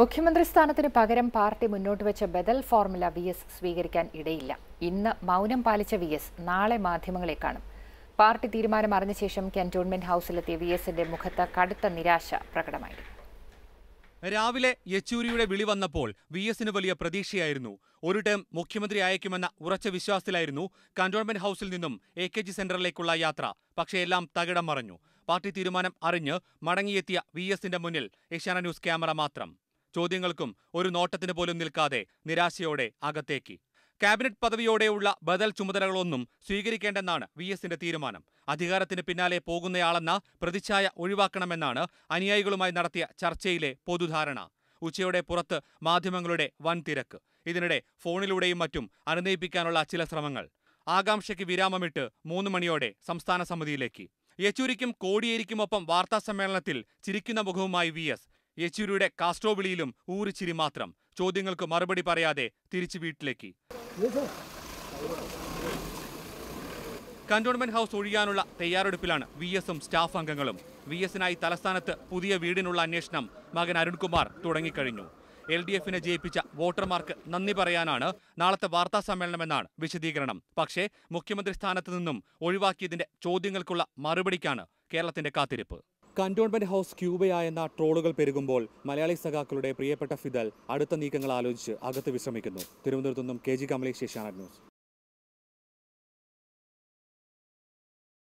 മുഖ്യമന്ത്രി സ്ഥാനത്തിന് പകരം പാർട്ടി മുന്നോട്ട് വെച്ച ബദൽ ഫോർമുല വി എസ് സ്വീകരിക്കാൻ ഇടയില്ല. ഇന്ന് മൗനം പാലിച്ച വി എസ് നാളെ മാധ്യമങ്ങളെ കാണും. പാർട്ടി തീരുമാനം അറിഞ്ഞ ശേഷം കന്റോൺമെന്റ് ഹൌസിലെത്തിയ വി എസിന്റെ മുഖത്ത് കടുത്ത നിരാശ പ്രകടമായി രാവിലെ യെച്ചൂരിയുടെ വിളി വന്നപ്പോൾ വി എസിന് വലിയ പ്രതീക്ഷയായിരുന്നു. ഒരു ടേം മുഖ്യമന്ത്രി അയക്കുമെന്ന ഉറച്ച വിശ്വാസത്തിലായിരുന്നു കന്റോൺമെന്റ് ഹൌസിൽ നിന്നും എ കെ ജി സെന്ററിലേക്കുള്ള യാത്ര. പക്ഷേ എല്ലാം തകിടം മറഞ്ഞു. പാർട്ടി തീരുമാനം അറിഞ്ഞ് മടങ്ങിയെത്തിയ വി എസിന്റെ മുന്നിൽ ഏഷ്യാന ന്യൂസ് ക്യാമറ മാത്രം. ചോദ്യങ്ങൾക്കും ഒരു നോട്ടത്തിന് പോലും നിൽക്കാതെ നിരാശയോടെ അകത്തേക്ക്. ക്യാബിനറ്റ് പദവിയോടെയുള്ള ബദൽ ചുമതലകളൊന്നും സ്വീകരിക്കേണ്ടെന്നാണ് വി എസിന്റെ തീരുമാനം. അധികാരത്തിന് പിന്നാലെ പോകുന്നയാളെന്ന പ്രതിച്ഛായ ഒഴിവാക്കണമെന്നാണ് അനുയായികളുമായി നടത്തിയ ചർച്ചയിലെ പൊതുധാരണ. ഉച്ചയോടെ പുറത്ത് മാധ്യമങ്ങളുടെ വൻ തിരക്ക് ഇതിനിടെ ഫോണിലൂടെയും മറ്റും അനുനയിപ്പിക്കാനുള്ള ചില ശ്രമങ്ങൾ. ആകാംക്ഷയ്ക്ക് വിരാമമിട്ട് മൂന്ന് മണിയോടെ സംസ്ഥാന സമിതിയിലേക്ക്. യെച്ചൂരിക്കും കോടിയേരിക്കുമൊപ്പം വാർത്താ സമ്മേളനത്തിൽ ചിരിക്കുന്ന മുഖവുമായി വി എസ് യെച്ചൂരിയുടെ കാസ്ട്രോ വിളിയിലും ഊറിച്ചിരി മാത്രം. ചോദ്യങ്ങൾക്ക് മറുപടി പറയാതെ തിരിച്ചു വീട്ടിലേക്ക്. കന്റോൺമെന്റ് ഹൌസ് ഒഴിയാനുള്ള തയ്യാറെടുപ്പിലാണ് വി എസും സ്റ്റാഫ് അംഗങ്ങളും. വി എസിനായി തലസ്ഥാനത്ത് പുതിയ വീടിനുള്ള അന്വേഷണം മകൻ അരുൺകുമാർ തുടങ്ങിക്കഴിഞ്ഞു. എൽ ഡി എഫിനെ ജയിപ്പിച്ച വോട്ടർമാർക്ക് നന്ദി പറയാനാണ് നാളത്തെ വാർത്താ സമ്മേളനമെന്നാണ് വിശദീകരണം. പക്ഷേ മുഖ്യമന്ത്രി സ്ഥാനത്ത് നിന്നും ഒഴിവാക്കിയതിന്റെ ചോദ്യങ്ങൾക്കുള്ള മറുപടിക്കാണ് കേരളത്തിന്റെ കാത്തിരിപ്പ്. കന്റോൺമെന്റ് ഹൌസ് എന്ന ട്രോളുകൾ പെരുകുമ്പോൾ മലയാളി സഖാക്കളുടെ പ്രിയപ്പെട്ട ഫിദൽ അടുത്ത നീക്കങ്ങൾ ആലോചിച്ച് അകത്ത് വിശ്രമിക്കുന്നു. തിരുവനന്തപുരത്തു നിന്നും കെ ജി കമലേഷ് ന്യൂസ്.